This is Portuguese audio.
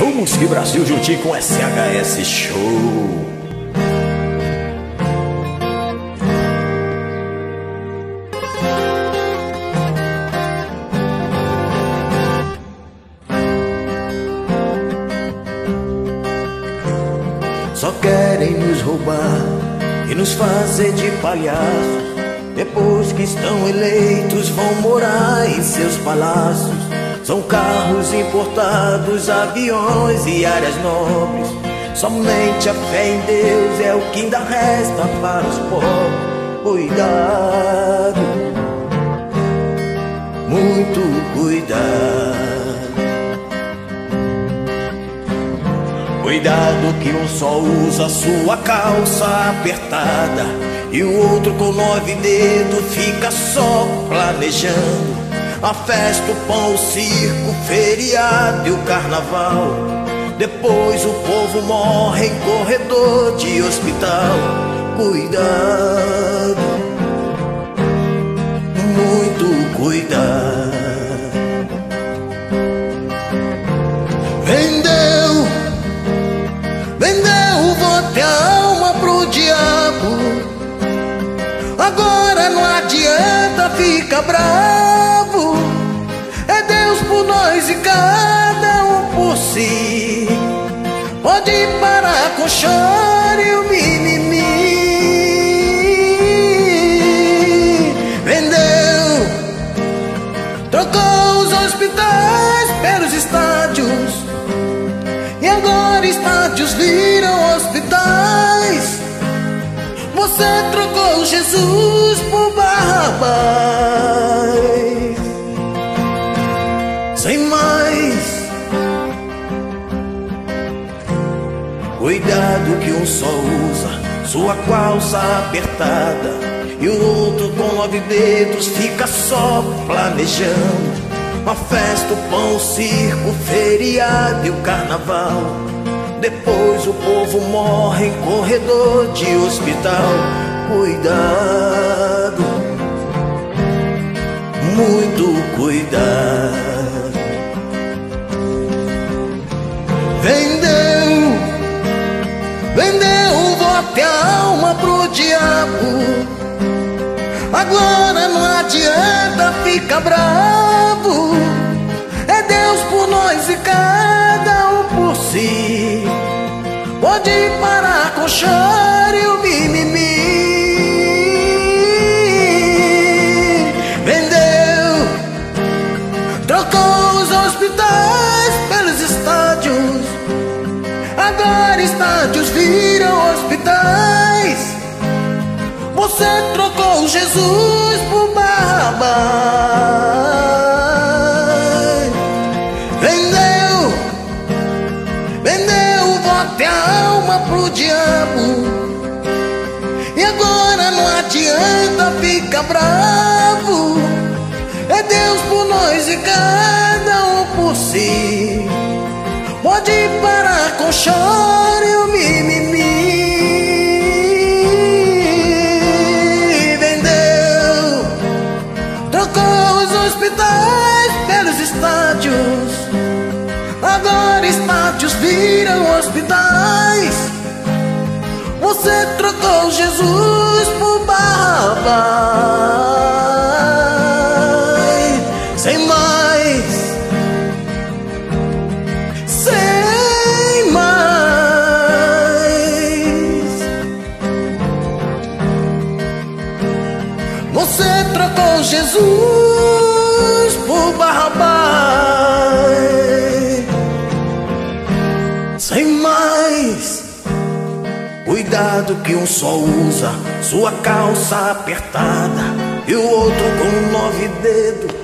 Show Música Brasil juntinho com SHS Show. Só querem nos roubar e nos fazer de palhaços. Depois que estão eleitos, vão morar em seus palácios. São carros importados, aviões e áreas nobres. Somente a fé em Deus é o que ainda resta para os pobres. Cuidado, muito cuidado. Cuidado que um só usa sua calça apertada e o outro com nove dedos fica só planejando a festa, o pão, o circo, o feriado e o carnaval. Depois o povo morre em corredor de hospital. Cuidado, Agora não adianta ficar bravo. É Deus por nós e cada um por si. Pode parar com o choro e o mimimi. Vendeu, trocou os hospitais pelos estádios. E agora estádios viram hospitais. Você trocou Jesus por Barrabás. Sem mais. Cuidado que um só usa sua calça apertada. E o outro com nove dedos fica só planejando. A festa, o pão, o circo, o feriado e o carnaval. Depois o povo morre em corredor de hospital. Cuidado, muito cuidado. Vendeu, vendeu o voto e a alma pro diabo. Agora não adianta ficar bravo. É Deus por nós e cada um por si. Pode parar com o hospitais pelos estádios. Agora estádios viram hospitais. Você trocou Jesus por Barrabás. Vendeu, vendeu o voto e a alma pro diabo. E agora não adianta ficar bravo. É Deus por nós e cada parar com o choro e o mimimi. Vendeu, trocou os hospitais pelos estádios. Agora estádios viram hospitais. Você trocou Jesus por Barrabás. Jesus por Barrabás. Sem mais. Cuidado que um só usa sua calça apertada e o outro com nove dedos